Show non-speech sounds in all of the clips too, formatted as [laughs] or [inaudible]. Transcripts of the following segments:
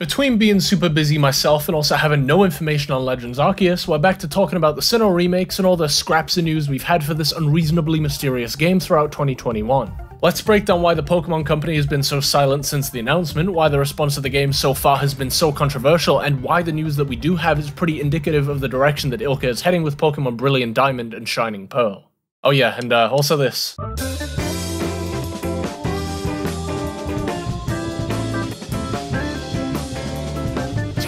Between being super busy myself and also having no information on Legends Arceus, we're back to talking about the Sinnoh remakes and all the scraps of news we've had for this unreasonably mysterious game throughout 2021. Let's break down why the Pokemon Company has been so silent since the announcement, why the response to the game so far has been so controversial, and why the news that we do have is pretty indicative of the direction that ILCA is heading with Pokemon Brilliant Diamond and Shining Pearl. Oh yeah, and uh, also this.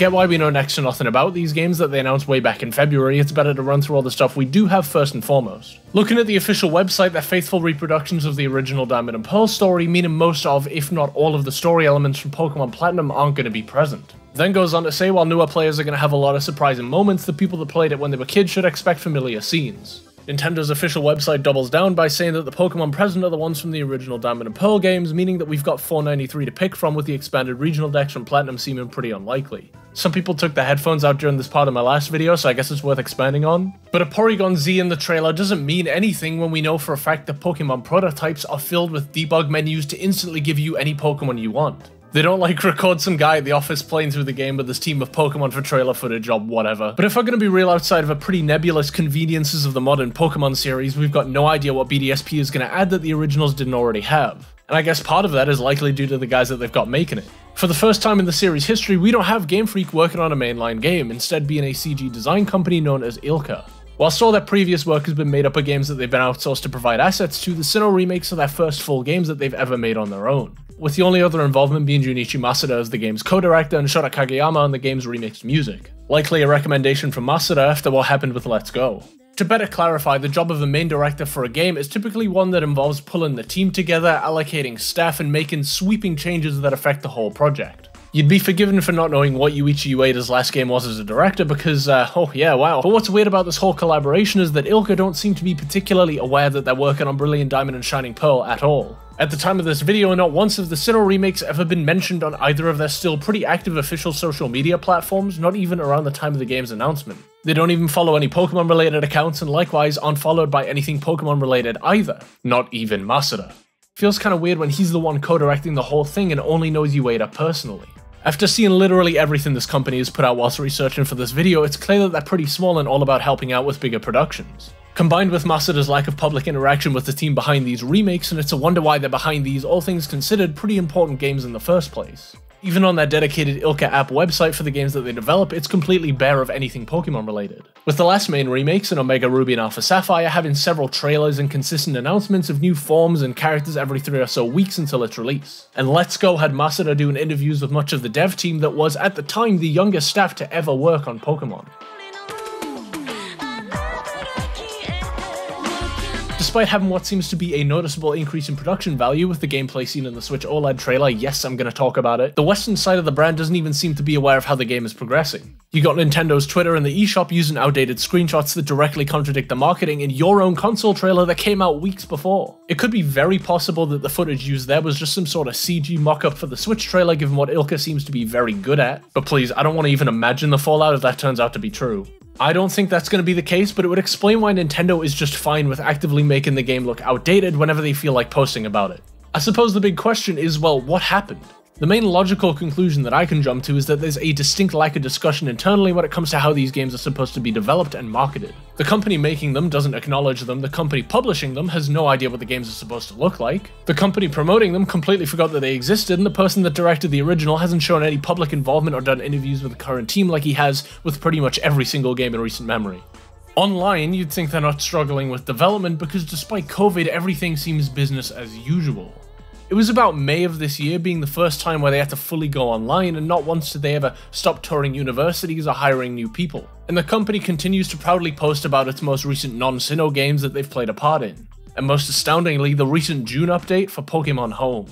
Get why we know next to nothing about these games that they announced way back in February, it's better to run through all the stuff we do have first and foremost. Looking at the official website, they're faithful reproductions of the original Diamond and Pearl story, meaning most of, if not all of the story elements from Pokemon Platinum aren't going to be present. Then goes on to say while newer players are going to have a lot of surprising moments, the people that played it when they were kids should expect familiar scenes. Nintendo's official website doubles down by saying that the Pokemon present are the ones from the original Diamond and Pearl games, meaning that we've got 493 to pick from with the expanded regional dex from Platinum seeming pretty unlikely. Some people took the headphones out during this part of my last video, so I guess it's worth expanding on. But a Porygon Z in the trailer doesn't mean anything when we know for a fact that Pokemon prototypes are filled with debug menus to instantly give you any Pokemon you want. They don't like [laughs] record some guy at the office playing through the game with his team of Pokemon for trailer footage or whatever. But if we're to be real outside of a pretty nebulous conveniences of the modern Pokemon series, we've got no idea what BDSP is going to add that the originals didn't already have. And I guess part of that is likely due to the guys that they've got making it. For the first time in the series' history, we don't have Game Freak working on a mainline game, instead being a CG design company known as ILCA. Whilst all their previous work has been made up of games that they've been outsourced to provide assets to, the Sinnoh remakes are their first full games that they've ever made on their own with the only other involvement being Junichi Masuda as the game's co-director and Shota Kageyama on the game's remixed music. Likely a recommendation from Masuda after what happened with Let's Go. To better clarify, the job of a main director for a game is typically one that involves pulling the team together, allocating staff, and making sweeping changes that affect the whole project. You'd be forgiven for not knowing what Yuichi Ueda's last game was as a director because, uh, oh yeah, wow. But what's weird about this whole collaboration is that ILCA don't seem to be particularly aware that they're working on Brilliant Diamond and Shining Pearl at all. At the time of this video, not once have the Sinnoh remakes ever been mentioned on either of their still pretty active official social media platforms, not even around the time of the game's announcement. They don't even follow any Pokemon related accounts and likewise aren't followed by anything Pokemon related either, not even Masuda. Feels kinda weird when he's the one co-directing the whole thing and only knows Ueda personally. After seeing literally everything this company has put out whilst researching for this video, it's clear that they're pretty small and all about helping out with bigger productions. Combined with Masuda's lack of public interaction with the team behind these remakes, and it's a wonder why they're behind these, all things considered, pretty important games in the first place. Even on their dedicated ILCA app website for the games that they develop, it's completely bare of anything Pokemon related. With the last main remakes and Omega Ruby and Alpha Sapphire having several trailers and consistent announcements of new forms and characters every three or so weeks until its release. And Let's Go had Masuda doing interviews with much of the dev team that was, at the time, the youngest staff to ever work on Pokemon. Despite having what seems to be a noticeable increase in production value with the gameplay seen in the Switch OLED trailer, yes, I'm gonna talk about it, the western side of the brand doesn't even seem to be aware of how the game is progressing. You got Nintendo's Twitter and the eShop using outdated screenshots that directly contradict the marketing in your own console trailer that came out weeks before. It could be very possible that the footage used there was just some sort of CG mock-up for the Switch trailer given what ILCA seems to be very good at, but please, I don't want to even imagine the fallout if that turns out to be true. I don't think that's going to be the case, but it would explain why Nintendo is just fine with actively making the game look outdated whenever they feel like posting about it. I suppose the big question is, well, what happened? The main logical conclusion that I can jump to is that there's a distinct lack of discussion internally when it comes to how these games are supposed to be developed and marketed. The company making them doesn't acknowledge them, the company publishing them has no idea what the games are supposed to look like, the company promoting them completely forgot that they existed, and the person that directed the original hasn't shown any public involvement or done interviews with the current team like he has with pretty much every single game in recent memory. Online, you'd think they're not struggling with development because despite COVID, everything seems business as usual. It was about May of this year being the first time where they had to fully go online, and not once did they ever stop touring universities or hiring new people. And the company continues to proudly post about its most recent non-Sinnoh games that they've played a part in. And most astoundingly, the recent June update for Pokemon Home.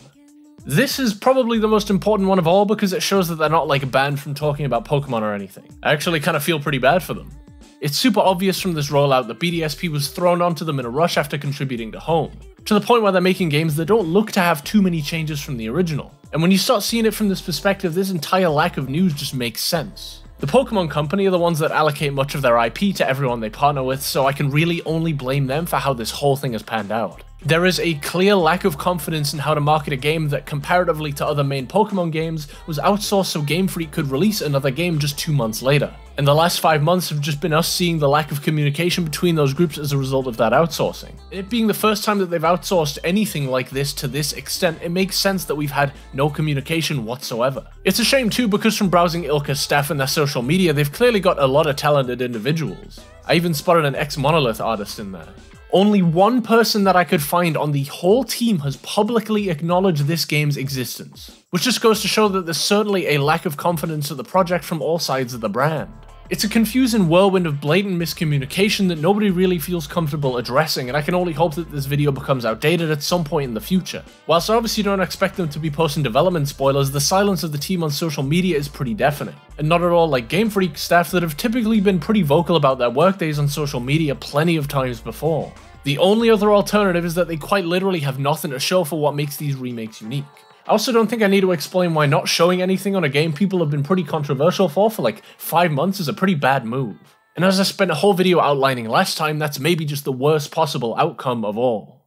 This is probably the most important one of all because it shows that they're not like banned from talking about Pokemon or anything. I actually kind of feel pretty bad for them. It's super obvious from this rollout that BDSP was thrown onto them in a rush after contributing to Home, to the point where they're making games that don't look to have too many changes from the original. And when you start seeing it from this perspective, this entire lack of news just makes sense. The Pokemon Company are the ones that allocate much of their IP to everyone they partner with, so I can really only blame them for how this whole thing has panned out. There is a clear lack of confidence in how to market a game that, comparatively to other main Pokemon games, was outsourced so Game Freak could release another game just two months later. And the last five months have just been us seeing the lack of communication between those groups as a result of that outsourcing. It being the first time that they've outsourced anything like this to this extent, it makes sense that we've had no communication whatsoever. It's a shame too because from browsing ILCA's staff and their social media, they've clearly got a lot of talented individuals. I even spotted an ex-Monolith artist in there. Only one person that I could find on the whole team has publicly acknowledged this game's existence, which just goes to show that there's certainly a lack of confidence of the project from all sides of the brand. It's a confusing whirlwind of blatant miscommunication that nobody really feels comfortable addressing, and I can only hope that this video becomes outdated at some point in the future. Whilst I obviously don't expect them to be posting development spoilers, the silence of the team on social media is pretty deafening. And not at all like Game Freak staff that have typically been pretty vocal about their workdays on social media plenty of times before. The only other alternative is that they quite literally have nothing to show for what makes these remakes unique. I also don't think I need to explain why not showing anything on a game people have been pretty controversial for for like 5 months is a pretty bad move. And as I spent a whole video outlining last time, that's maybe just the worst possible outcome of all.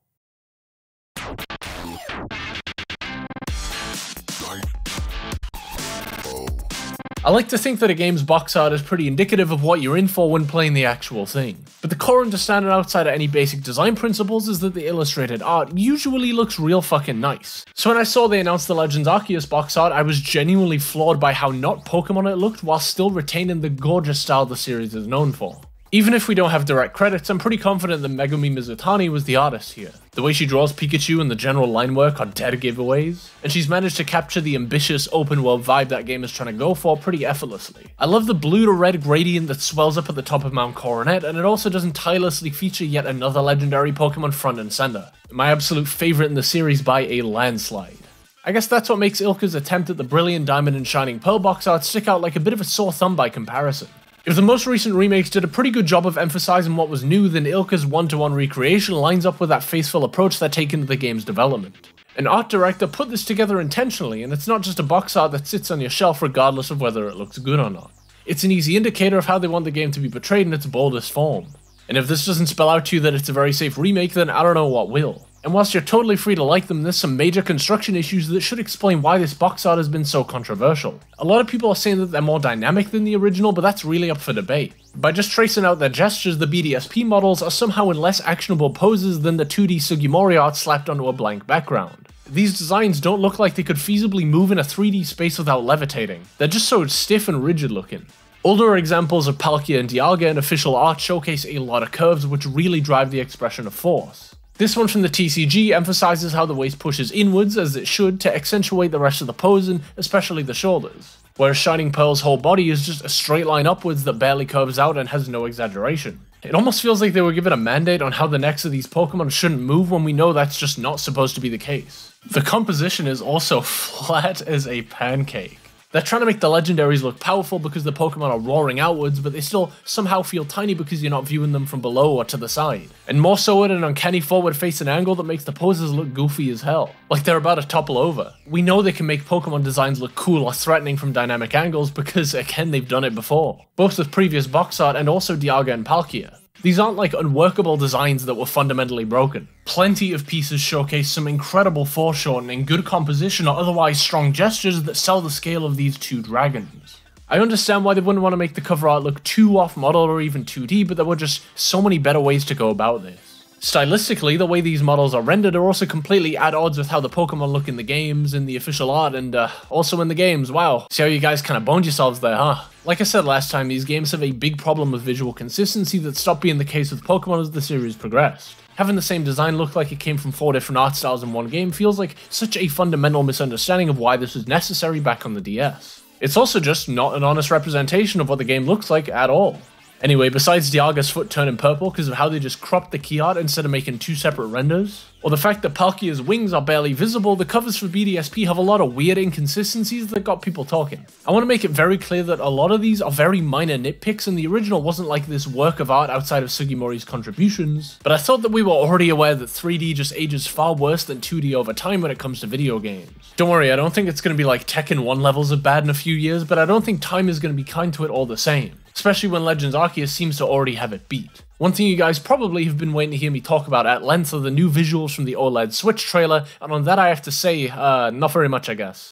I like to think that a game's box art is pretty indicative of what you're in for when playing the actual thing. But the core understanding outside of any basic design principles is that the illustrated art usually looks real fucking nice. So when I saw they announced the Legends Arceus box art, I was genuinely floored by how not Pokemon it looked while still retaining the gorgeous style the series is known for. Even if we don't have direct credits, I'm pretty confident that Megumi Mizutani was the artist here. The way she draws Pikachu and the general line work are dead giveaways, and she's managed to capture the ambitious open world vibe that game is trying to go for pretty effortlessly. I love the blue to red gradient that swells up at the top of Mount Coronet, and it also doesn't tirelessly feature yet another legendary Pokemon front and center. My absolute favourite in the series by a landslide. I guess that's what makes ILCA's attempt at the brilliant Diamond and Shining Pearl box art stick out like a bit of a sore thumb by comparison. If the most recent remakes did a pretty good job of emphasizing what was new, then ILCA's one-to-one recreation lines up with that faithful approach they're to the game's development. An art director put this together intentionally, and it's not just a box art that sits on your shelf regardless of whether it looks good or not. It's an easy indicator of how they want the game to be portrayed in its boldest form. And if this doesn't spell out to you that it's a very safe remake, then I don't know what will. And whilst you're totally free to like them, there's some major construction issues that should explain why this box art has been so controversial. A lot of people are saying that they're more dynamic than the original, but that's really up for debate. By just tracing out their gestures, the BDSP models are somehow in less actionable poses than the 2D Sugimori art slapped onto a blank background. These designs don't look like they could feasibly move in a 3D space without levitating. They're just so stiff and rigid looking. Older examples of Palkia and Dialga in official art showcase a lot of curves which really drive the expression of force. This one from the TCG emphasizes how the waist pushes inwards as it should to accentuate the rest of the pose and especially the shoulders. Whereas Shining Pearl's whole body is just a straight line upwards that barely curves out and has no exaggeration. It almost feels like they were given a mandate on how the necks of these Pokemon shouldn't move when we know that's just not supposed to be the case. The composition is also [laughs] flat as a pancake. They're trying to make the legendaries look powerful because the Pokemon are roaring outwards, but they still somehow feel tiny because you're not viewing them from below or to the side. And more so at an uncanny forward facing angle that makes the poses look goofy as hell. Like they're about to topple over. We know they can make Pokemon designs look cool or threatening from dynamic angles because, again, they've done it before. Both with previous box art and also Dialga and Palkia. These aren't like unworkable designs that were fundamentally broken. Plenty of pieces showcase some incredible foreshortening, good composition, or otherwise strong gestures that sell the scale of these two dragons. I understand why they wouldn't want to make the cover art look too off model or even 2D, but there were just so many better ways to go about this. Stylistically, the way these models are rendered are also completely at odds with how the Pokemon look in the games, in the official art, and uh, also in the games. Wow. See how you guys kind of boned yourselves there, huh? Like I said last time, these games have a big problem with visual consistency that stopped being the case with Pokemon as the series progressed. Having the same design look like it came from four different art styles in one game feels like such a fundamental misunderstanding of why this was necessary back on the DS. It's also just not an honest representation of what the game looks like at all. Anyway, besides Dialga's foot turning purple because of how they just cropped the key art instead of making two separate renders, or the fact that Palkia's wings are barely visible, the covers for BDSP have a lot of weird inconsistencies that got people talking. I want to make it very clear that a lot of these are very minor nitpicks and the original wasn't like this work of art outside of Sugimori's contributions, but I thought that we were already aware that 3D just ages far worse than 2D over time when it comes to video games. Don't worry, I don't think it's going to be like Tekken 1 levels of bad in a few years, but I don't think time is going to be kind to it all the same especially when Legends Arceus seems to already have it beat. One thing you guys probably have been waiting to hear me talk about at length are the new visuals from the OLED Switch trailer, and on that I have to say, uh, not very much I guess.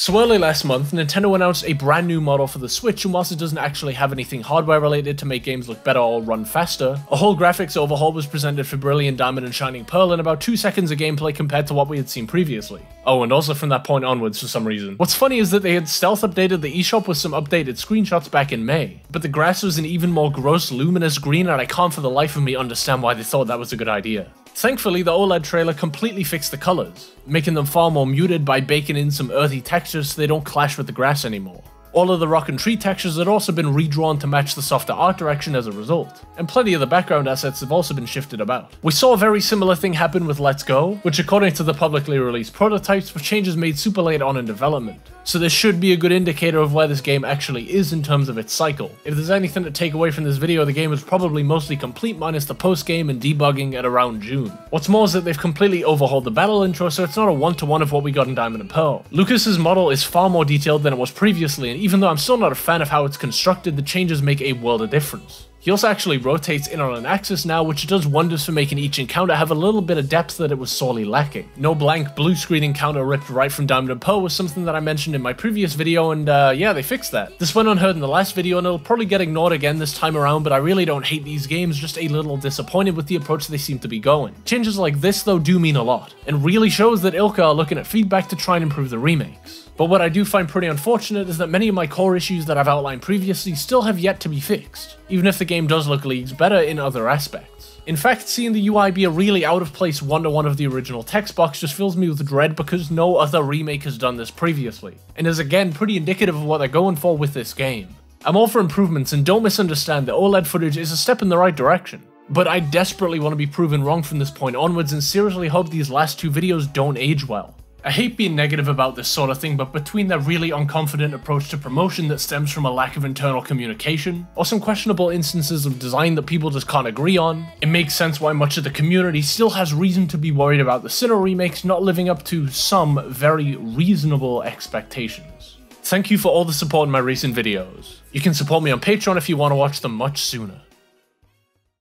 So early last month, Nintendo announced a brand new model for the Switch, and whilst it doesn't actually have anything hardware related to make games look better or run faster, a whole graphics overhaul was presented for Brilliant Diamond and Shining Pearl in about 2 seconds of gameplay compared to what we had seen previously. Oh, and also from that point onwards for some reason. What's funny is that they had stealth updated the eShop with some updated screenshots back in May, but the grass was an even more gross luminous green and I can't for the life of me understand why they thought that was a good idea. Thankfully, the OLED trailer completely fixed the colours, making them far more muted by baking in some earthy textures so they don't clash with the grass anymore. All of the rock and tree textures had also been redrawn to match the softer art direction as a result, and plenty of the background assets have also been shifted about. We saw a very similar thing happen with Let's Go, which according to the publicly released prototypes were changes made super late on in development, so this should be a good indicator of where this game actually is in terms of its cycle. If there's anything to take away from this video, the game is probably mostly complete minus the post-game and debugging at around June. What's more is that they've completely overhauled the battle intro, so it's not a one-to-one -one of what we got in Diamond and Pearl. Lucas's model is far more detailed than it was previously, and even though I'm still not a fan of how it's constructed, the changes make a world of difference. He also actually rotates in on an axis now, which does wonders for making each encounter have a little bit of depth that it was sorely lacking. No blank blue screen encounter ripped right from Diamond and Pearl was something that I mentioned in my previous video, and uh, yeah, they fixed that. This went unheard in the last video, and it'll probably get ignored again this time around, but I really don't hate these games, just a little disappointed with the approach they seem to be going. Changes like this, though, do mean a lot, and really shows that ILCA are looking at feedback to try and improve the remakes. But what I do find pretty unfortunate is that many of my core issues that I've outlined previously still have yet to be fixed, even if the game does look leagues better in other aspects. In fact, seeing the UI be a really out of place one to one of the original text box just fills me with dread because no other remake has done this previously, and is again pretty indicative of what they're going for with this game. I'm all for improvements and don't misunderstand that OLED footage is a step in the right direction, but I desperately want to be proven wrong from this point onwards and seriously hope these last two videos don't age well. I hate being negative about this sort of thing, but between their really unconfident approach to promotion that stems from a lack of internal communication, or some questionable instances of design that people just can't agree on, it makes sense why much of the community still has reason to be worried about the Sinnoh remakes not living up to some very reasonable expectations. Thank you for all the support in my recent videos. You can support me on Patreon if you want to watch them much sooner.